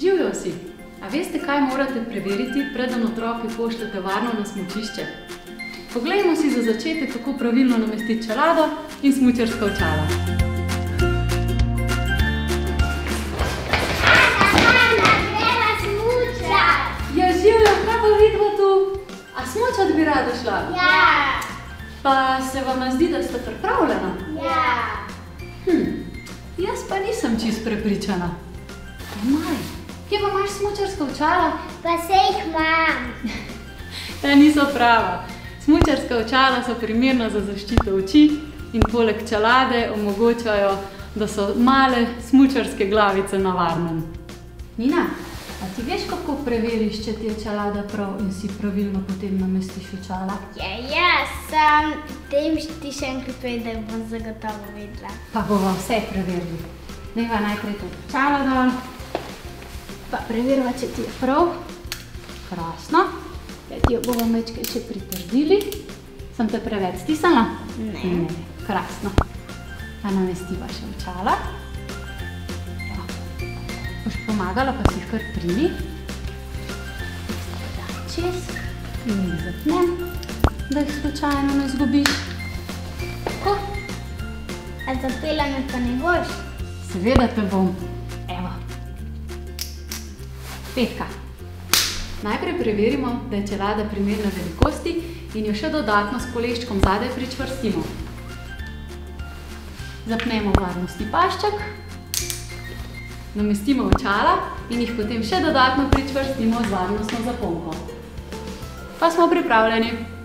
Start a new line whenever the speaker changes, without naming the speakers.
Živijo si. A veste, kaj morate preveriti, preden otroke pošljete varno na smučišče? Poglejmo si za začetek, kako pravilno namestiti čelado in smučarska očala. Ja, živjo, kaj pa vidimo tu? A smučat bi rada šla?
Ja.
Pa se vam zdi, da ste pripravljena?
Ja.
Hm, jaz pa nisem čist prepričana. Maj, kje pa imaš smučarska očala?
Pa se jih imam.
Ta niso prava. Smučarska očala so primerna za zaščito oči in poleg čelade omogočajo, da so male smučarske glavice na varnem. Nina, a ti veš, kako preveriš, če ti je čelada prav in si pravilno potem namestiš očala?
Ja, ja, sam tem ti še enkrat povem, da bom zagotovo vedela.
Pa bomo vse preverili. Neva najprej to čalo dol, pa preverimo, če ti je prav. Krasno. Ja, ti jo bomo mečke še pritrdili. Sem te preveč stisnila?
Ne.
ne. Krasno. Pa namestiva še očala. Ja. Boš pomagala, pa si jih kar primi. Čez in jih zapnem, da jih slučajno ne zgubiš. Tako.
A zapela me pa ne boš?
Seveda te bom. Evo. Petka. Najprej preverimo, da je čelada primerne velikosti in jo še dodatno s koleščkom zadaj pričvrstimo. Zapnemo varnostni pašček, namestimo očala in jih potem še dodatno pričvrstimo z varnostno zaponko. Pa smo pripravljeni.